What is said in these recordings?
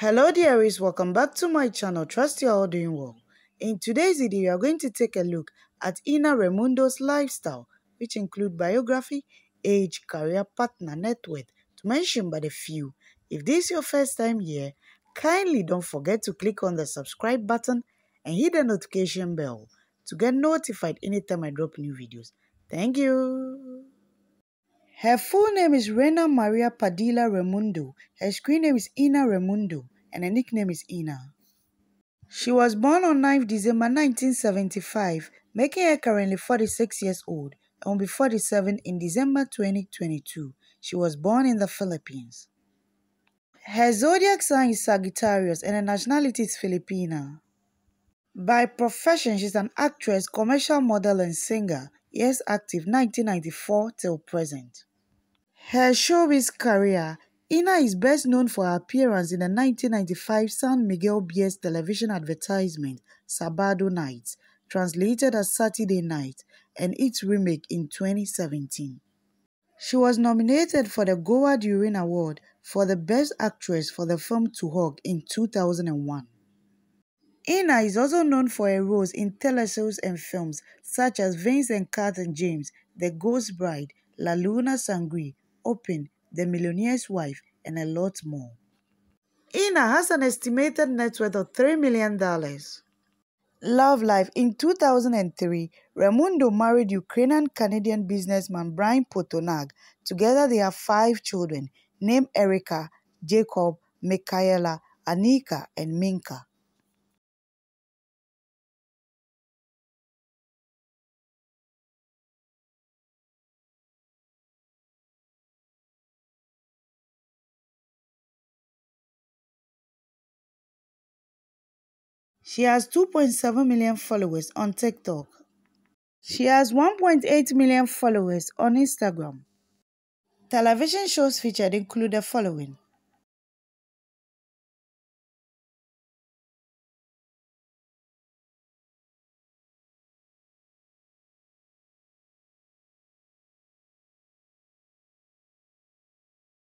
Hello dearies, welcome back to my channel. Trust you're all doing well. In today's video, we are going to take a look at Ina Raymundo's lifestyle, which include biography, age, career, partner, net worth, to mention but a few. If this is your first time here, kindly don't forget to click on the subscribe button and hit the notification bell to get notified anytime I drop new videos. Thank you. Her full name is Reina Maria Padilla Raymundo. Her screen name is Ina Raymundo, and her nickname is Ina. She was born on 9 December 1975, making her currently 46 years old and will be 47 in December 2022. She was born in the Philippines. Her zodiac sign is Sagittarius and her nationality is Filipina. By profession, she's an actress, commercial model, and singer. Years active 1994 till present. Her showbiz career Ina is best known for her appearance in the 1995 San Miguel Beers television advertisement Sabado Nights, translated as Saturday Night, and its remake in 2017. She was nominated for the Gawad Urian Award for the Best Actress for the film Tuhog in 2001. Ina is also known for her roles in teleshows and films such as Vince and Carlton James, The Ghost Bride, La Luna Sangre, Open, The Millionaire's Wife, and a lot more. Ina has an estimated net worth of $3 million. Love life In 2003, Raymundo married Ukrainian-Canadian businessman Brian Poturnak. Together they have five children, named Erica, Jacob, Michaela, Anika, and Minka. She has 2.7 million followers on TikTok. She has 1.8 million followers on Instagram. Television shows featured include the following.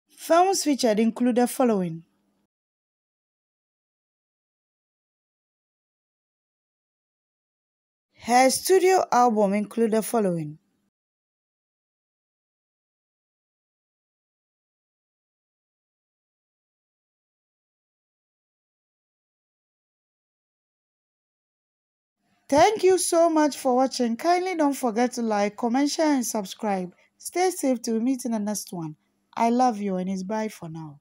Films featured include the following. Her studio album include the following. Thank you so much for watching. Kindly don't forget to like, comment, share and subscribe. Stay safe till we meet in the next one. I love you and it's bye for now.